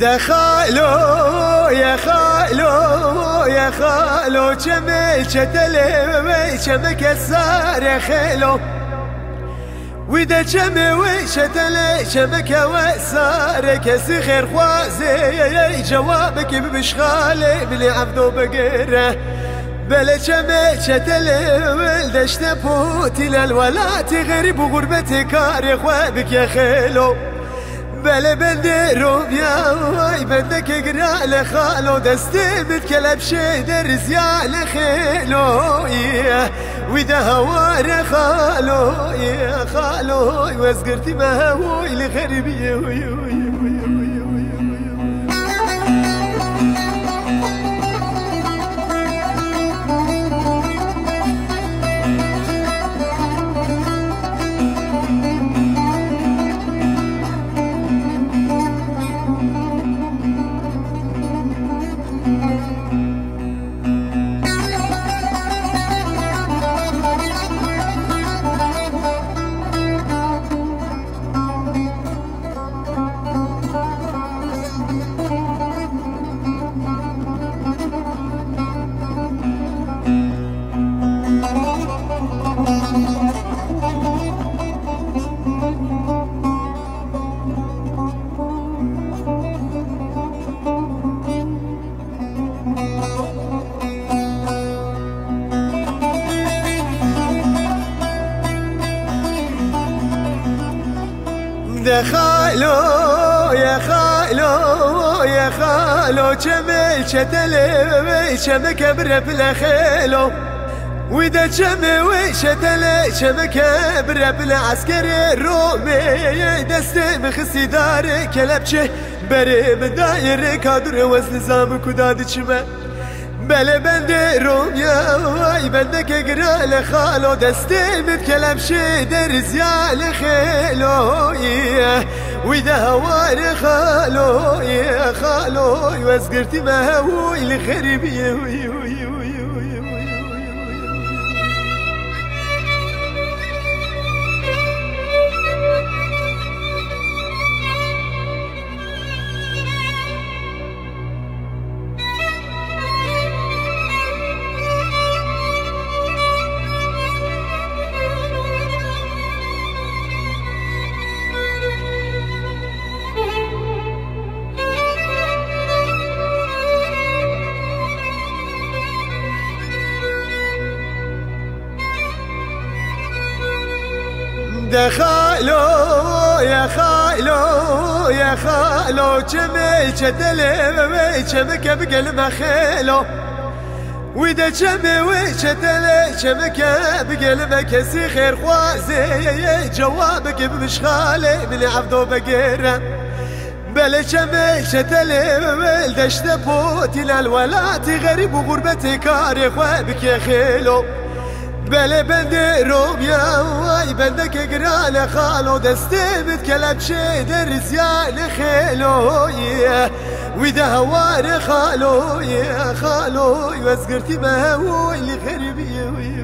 دخلوا يا خالو يا خالو شمي شتلي شمي كسار يا خالو. وإذا شمي وشتلي شمك وسار كسي خير خوازي جوابك بمشغالي بلي عبدو بقره بلا شمي شتلي ولدشت بوتي للولاتي غريب وغربتي كار خوابك يا خالو. بله بنده روبیا وای بنده که گرال خالو دسته بد کلب شیدر زیال خیلو وده خالو خالو وزگرتی ما هوی لغربیه وی وی ده خالو يا خالو يا خالو جميل شتلي شمك برب خيلو وإذا جمي وشتلي شمك برب عسكري رومي دستي مخسي داري كلبشه بري بداير كادر وزن زامك وداد چمه بله بنده رومیا وای بنده که گرال خالو دسته بد کلم شده رزیال خیلوی وی ده هوار خالوی خالوی وزگرتی مهوی لخربیه وی وی وی دخلوا يا خالو يا خالو جمي شتلي شمك بقلب خيلو. وإذا جمي وشتلي شمك بقلب كسي خير خوازي. جوابك بمشغالي من عبدو بقيره بلا شمي شتلي ولدشت بوتي للولاتي غريب وغربتي كاري خوابك يا خيلو. بله بنده رومیا وای بنده که گرال خالو دسته بد کلب شه در زیال خیلوی وی ده هوار خالوی خالوی وزگرتی به هوی لخربیه